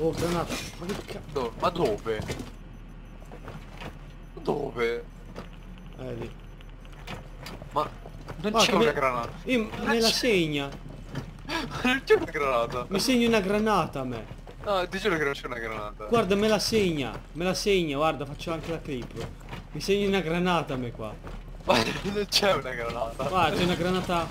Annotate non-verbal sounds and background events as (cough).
Oh, granata. Ma che cazzo? Do- ma dove? Dove? Eh, lì. Ma non c'è una me- granata. Io me la segna. (laughs) non c'è una granata. Mi segni una granata a me. No, ti giuro che non c'è una granata. Guarda, me la segna. Me la segna, guarda, faccio anche la clip. Mi segni una granata a me qua. Ma (laughs) non c'è una granata. Guarda, c'è una granata